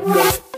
Yeah.